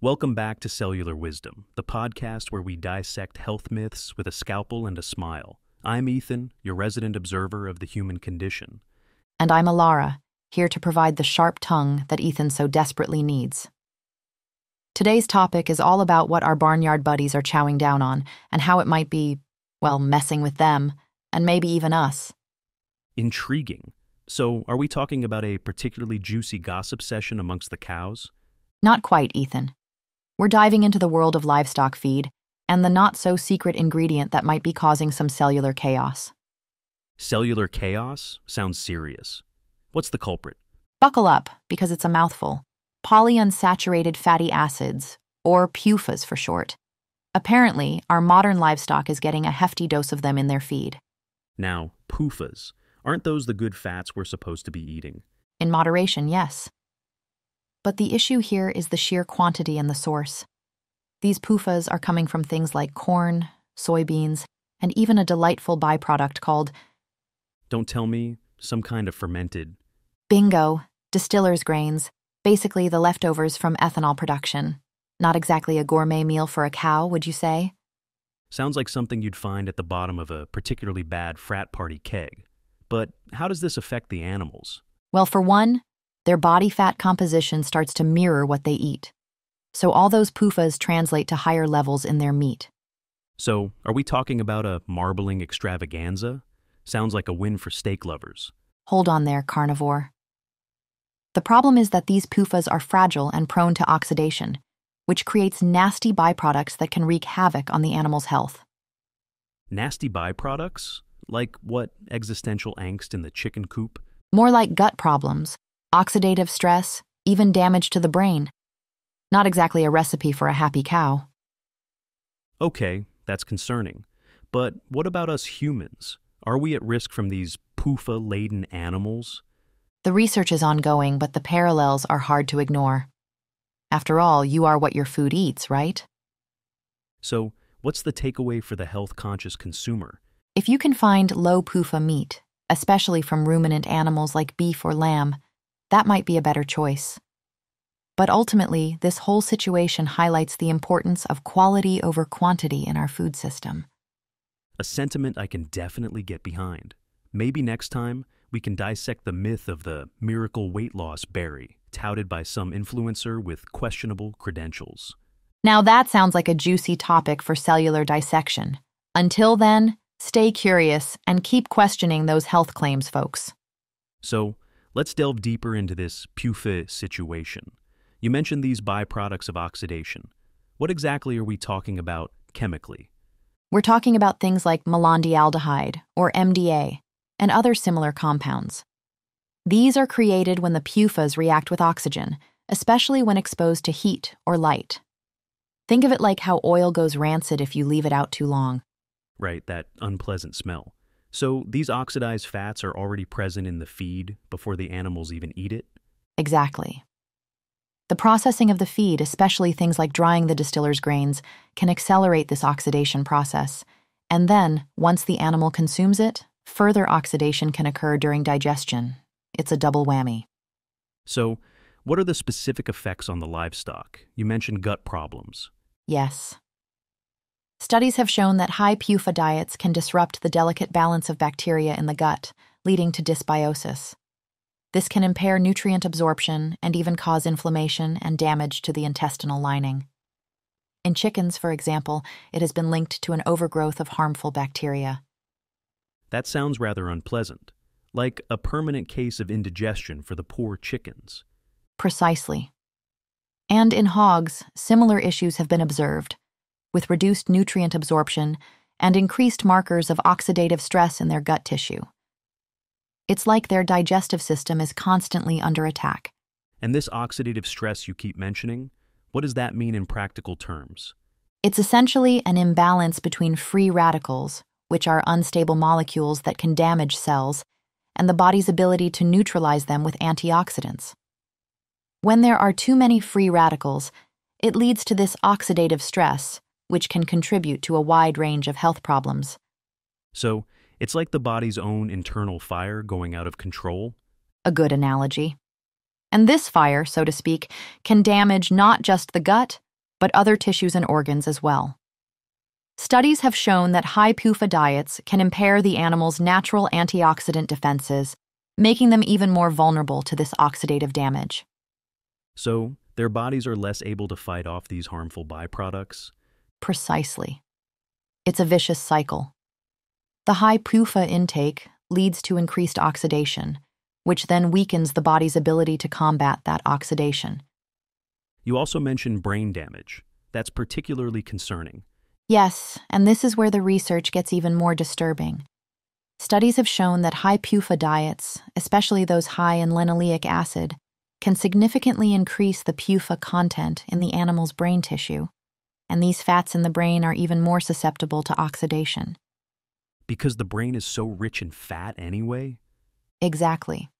Welcome back to Cellular Wisdom, the podcast where we dissect health myths with a scalpel and a smile. I'm Ethan, your resident observer of the human condition. And I'm Alara, here to provide the sharp tongue that Ethan so desperately needs. Today's topic is all about what our barnyard buddies are chowing down on and how it might be, well, messing with them, and maybe even us. Intriguing. So, are we talking about a particularly juicy gossip session amongst the cows? Not quite, Ethan. We're diving into the world of livestock feed and the not so secret ingredient that might be causing some cellular chaos. Cellular chaos sounds serious. What's the culprit? Buckle up, because it's a mouthful. Polyunsaturated fatty acids, or PUFAs for short. Apparently, our modern livestock is getting a hefty dose of them in their feed. Now, PUFAs. Aren't those the good fats we're supposed to be eating? In moderation, yes. But the issue here is the sheer quantity and the source. These PUFAs are coming from things like corn, soybeans, and even a delightful byproduct called Don't tell me some kind of fermented. bingo, distiller's grains, basically the leftovers from ethanol production. Not exactly a gourmet meal for a cow, would you say? Sounds like something you'd find at the bottom of a particularly bad frat party keg. But how does this affect the animals? Well, for one, their body fat composition starts to mirror what they eat. So all those PUFAs translate to higher levels in their meat. So, are we talking about a marbling extravaganza? Sounds like a win for steak lovers. Hold on there, carnivore. The problem is that these PUFAs are fragile and prone to oxidation, which creates nasty byproducts that can wreak havoc on the animal's health. Nasty byproducts? Like what existential angst in the chicken coop? More like gut problems, oxidative stress, even damage to the brain. Not exactly a recipe for a happy cow. Okay, that's concerning. But what about us humans? Are we at risk from these PUFA laden animals? The research is ongoing, but the parallels are hard to ignore. After all, you are what your food eats, right? So, what's the takeaway for the health conscious consumer? If you can find low PUFA meat, especially from ruminant animals like beef or lamb, that might be a better choice. But ultimately, this whole situation highlights the importance of quality over quantity in our food system. A sentiment I can definitely get behind. Maybe next time we can dissect the myth of the miracle weight loss berry touted by some influencer with questionable credentials. Now, that sounds like a juicy topic for cellular dissection. Until then, stay curious and keep questioning those health claims, folks. So, let's delve deeper into this PUFA situation. You mentioned these byproducts of oxidation. What exactly are we talking about chemically? We're talking about things like malondialdehyde, or MDA, and other similar compounds. These are created when the PUFAs react with oxygen, especially when exposed to heat or light. Think of it like how oil goes rancid if you leave it out too long. Right, that unpleasant smell. So, these oxidized fats are already present in the feed before the animals even eat it? Exactly. The processing of the feed, especially things like drying the distiller's grains, can accelerate this oxidation process. And then, once the animal consumes it, further oxidation can occur during digestion. It's a double whammy. So, what are the specific effects on the livestock? You mentioned gut problems. Yes. Studies have shown that high PUFA diets can disrupt the delicate balance of bacteria in the gut, leading to dysbiosis. This can impair nutrient absorption and even cause inflammation and damage to the intestinal lining. In chickens, for example, it has been linked to an overgrowth of harmful bacteria. That sounds rather unpleasant, like a permanent case of indigestion for the poor chickens. Precisely. And in hogs, similar issues have been observed, with reduced nutrient absorption and increased markers of oxidative stress in their gut tissue. It's like their digestive system is constantly under attack. And this oxidative stress you keep mentioning, what does that mean in practical terms? It's essentially an imbalance between free radicals, which are unstable molecules that can damage cells, and the body's ability to neutralize them with antioxidants. When there are too many free radicals, it leads to this oxidative stress, which can contribute to a wide range of health problems. So, it's like the body's own internal fire going out of control. A good analogy. And this fire, so to speak, can damage not just the gut, but other tissues and organs as well. Studies have shown that high PUFA diets can impair the animal's natural antioxidant defenses, making them even more vulnerable to this oxidative damage. So, their bodies are less able to fight off these harmful byproducts? Precisely. It's a vicious cycle. The high PUFA intake leads to increased oxidation, which then weakens the body's ability to combat that oxidation. You also mentioned brain damage. That's particularly concerning. Yes, and this is where the research gets even more disturbing. Studies have shown that high PUFA diets, especially those high in linoleic acid, can significantly increase the PUFA content in the animal's brain tissue, and these fats in the brain are even more susceptible to oxidation. Because the brain is so rich in fat anyway? Exactly.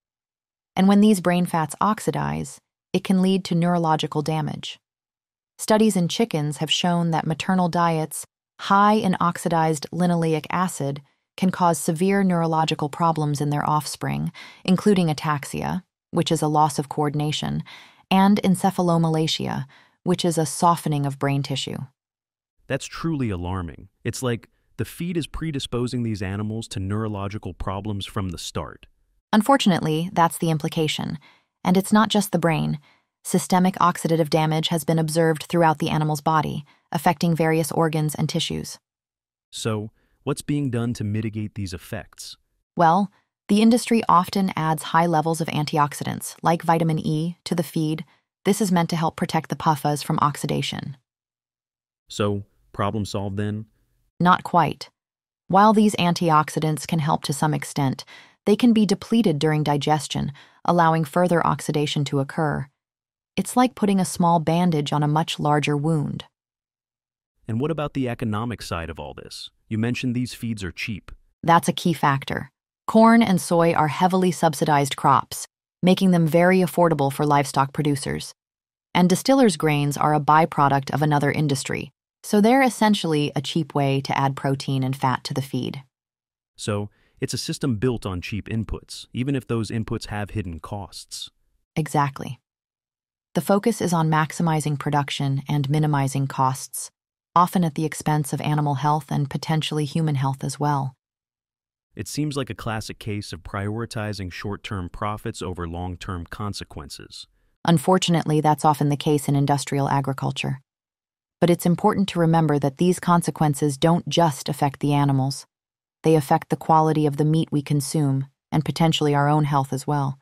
And when these brain fats oxidize, it can lead to neurological damage. Studies in chickens have shown that maternal diets high in oxidized linoleic acid can cause severe neurological problems in their offspring, including ataxia, which is a loss of coordination, and encephalomalacia, which is a softening of brain tissue. That's truly alarming. It's like the feed is predisposing these animals to neurological problems from the start. Unfortunately, that's the implication. And it's not just the brain. Systemic oxidative damage has been observed throughout the animal's body, affecting various organs and tissues. So, what's being done to mitigate these effects? Well, the industry often adds high levels of antioxidants, like vitamin E, to the feed. This is meant to help protect the PUFAs from oxidation. So, problem solved then? Not quite. While these antioxidants can help to some extent, they can be depleted during digestion, allowing further oxidation to occur. It's like putting a small bandage on a much larger wound. And what about the economic side of all this? You mentioned these feeds are cheap. That's a key factor. Corn and soy are heavily subsidized crops, making them very affordable for livestock producers. And distillers' grains are a byproduct of another industry, so they're essentially a cheap way to add protein and fat to the feed. So, it's a system built on cheap inputs, even if those inputs have hidden costs. Exactly. The focus is on maximizing production and minimizing costs, often at the expense of animal health and potentially human health as well. It seems like a classic case of prioritizing short term profits over long term consequences. Unfortunately, that's often the case in industrial agriculture. But it's important to remember that these consequences don't just affect the animals. They affect the quality of the meat we consume, and potentially our own health as well.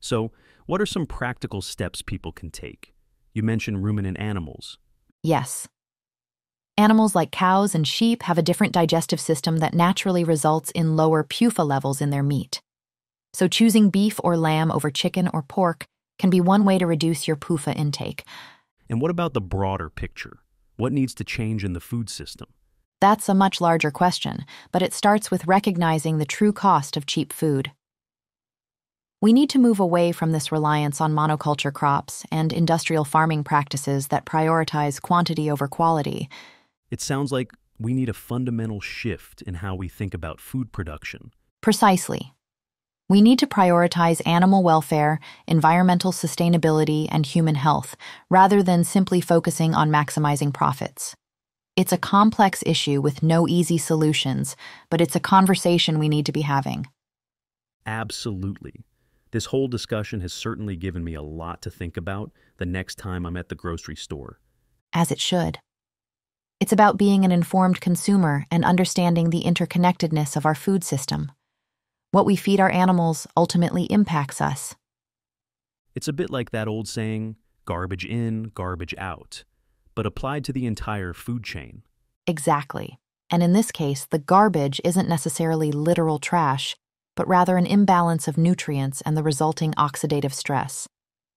So, what are some practical steps people can take? You mentioned ruminant animals. Yes. Animals like cows and sheep have a different digestive system that naturally results in lower PUFA levels in their meat. So, choosing beef or lamb over chicken or pork can be one way to reduce your PUFA intake. And what about the broader picture? What needs to change in the food system? That's a much larger question, but it starts with recognizing the true cost of cheap food. We need to move away from this reliance on monoculture crops and industrial farming practices that prioritize quantity over quality. It sounds like we need a fundamental shift in how we think about food production. Precisely. We need to prioritize animal welfare, environmental sustainability, and human health, rather than simply focusing on maximizing profits. It's a complex issue with no easy solutions, but it's a conversation we need to be having. Absolutely. This whole discussion has certainly given me a lot to think about the next time I'm at the grocery store. As it should. It's about being an informed consumer and understanding the interconnectedness of our food system. What we feed our animals ultimately impacts us. It's a bit like that old saying garbage in, garbage out, but applied to the entire food chain. Exactly. And in this case, the garbage isn't necessarily literal trash, but rather an imbalance of nutrients and the resulting oxidative stress.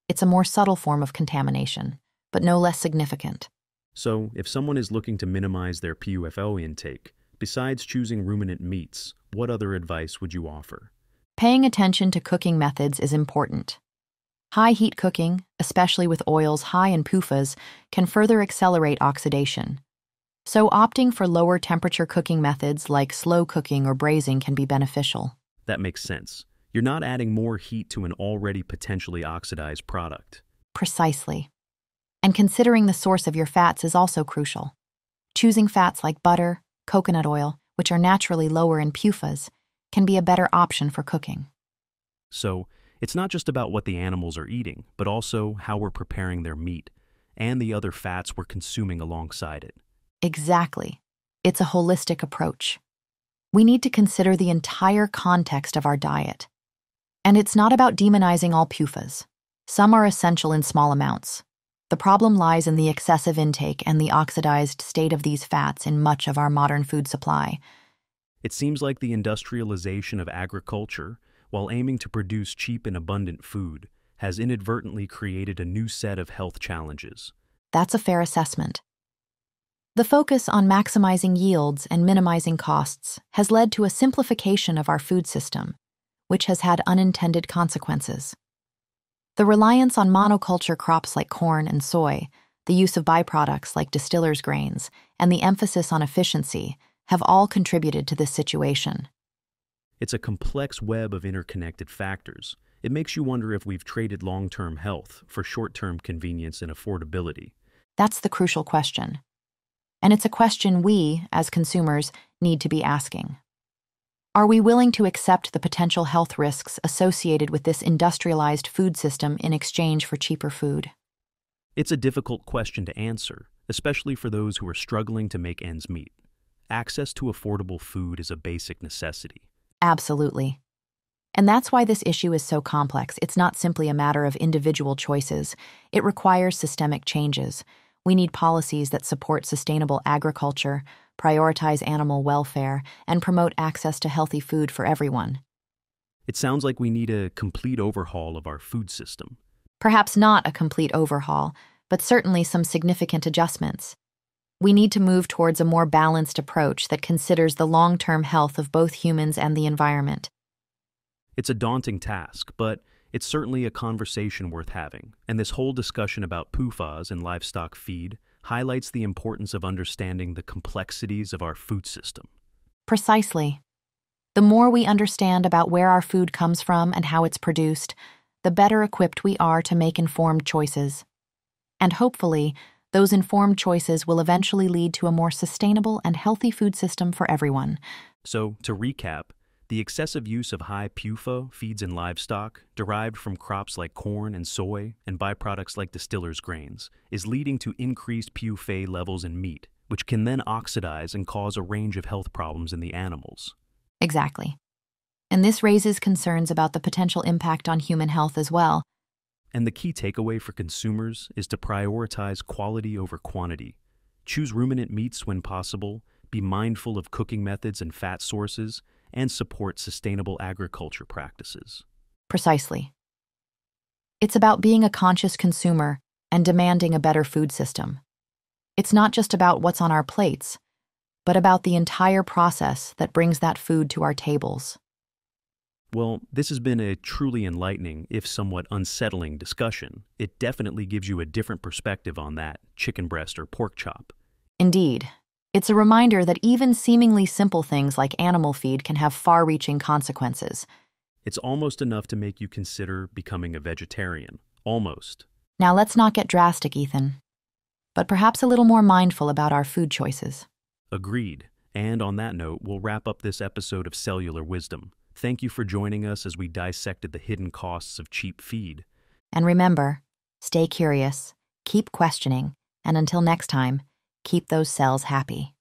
It's a more subtle form of contamination, but no less significant. So, if someone is looking to minimize their PUFA intake, besides choosing ruminant meats, what other advice would you offer? Paying attention to cooking methods is important. High heat cooking, especially with oils high in PUFAs, can further accelerate oxidation. So, opting for lower temperature cooking methods like slow cooking or braising can be beneficial. That makes sense. You're not adding more heat to an already potentially oxidized product. Precisely. And considering the source of your fats is also crucial. Choosing fats like butter, coconut oil, which are naturally lower in PUFAs, can be a better option for cooking. So, it's not just about what the animals are eating, but also how we're preparing their meat and the other fats we're consuming alongside it. Exactly. It's a holistic approach. We need to consider the entire context of our diet. And it's not about demonizing all PUFAs. Some are essential in small amounts. The problem lies in the excessive intake and the oxidized state of these fats in much of our modern food supply. It seems like the industrialization of agriculture, while aiming to produce cheap and abundant food, has inadvertently created a new set of health challenges. That's a fair assessment. The focus on maximizing yields and minimizing costs has led to a simplification of our food system, which has had unintended consequences. The reliance on monoculture crops like corn and soy, the use of byproducts like distiller's grains, and the emphasis on efficiency have all contributed to this situation. It's a complex web of interconnected factors. It makes you wonder if we've traded long term health for short term convenience and affordability. That's the crucial question. And it's a question we, as consumers, need to be asking. Are we willing to accept the potential health risks associated with this industrialized food system in exchange for cheaper food? It's a difficult question to answer, especially for those who are struggling to make ends meet. Access to affordable food is a basic necessity. Absolutely. And that's why this issue is so complex. It's not simply a matter of individual choices, it requires systemic changes. We need policies that support sustainable agriculture, prioritize animal welfare, and promote access to healthy food for everyone. It sounds like we need a complete overhaul of our food system. Perhaps not a complete overhaul, but certainly some significant adjustments. We need to move towards a more balanced approach that considers the long term health of both humans and the environment. It's a daunting task, but it's certainly a conversation worth having, and this whole discussion about PUFAs and livestock feed highlights the importance of understanding the complexities of our food system. Precisely. The more we understand about where our food comes from and how it's produced, the better equipped we are to make informed choices. And hopefully, those informed choices will eventually lead to a more sustainable and healthy food system for everyone. So, to recap, the excessive use of high PUFA feeds in livestock, derived from crops like corn and soy and byproducts like distiller's grains, is leading to increased PUFA levels in meat, which can then oxidize and cause a range of health problems in the animals. Exactly. And this raises concerns about the potential impact on human health as well. And the key takeaway for consumers is to prioritize quality over quantity. Choose ruminant meats when possible, be mindful of cooking methods and fat sources, and support sustainable agriculture practices. Precisely. It's about being a conscious consumer and demanding a better food system. It's not just about what's on our plates, but about the entire process that brings that food to our tables. Well, this has been a truly enlightening, if somewhat unsettling, discussion. It definitely gives you a different perspective on that chicken breast or pork chop. Indeed, it's a reminder that even seemingly simple things like animal feed can have far reaching consequences. It's almost enough to make you consider becoming a vegetarian. Almost. Now, let's not get drastic, Ethan, but perhaps a little more mindful about our food choices. Agreed. And on that note, we'll wrap up this episode of Cellular Wisdom. Thank you for joining us as we dissected the hidden costs of cheap feed. And remember, stay curious, keep questioning, and until next time, keep those cells happy.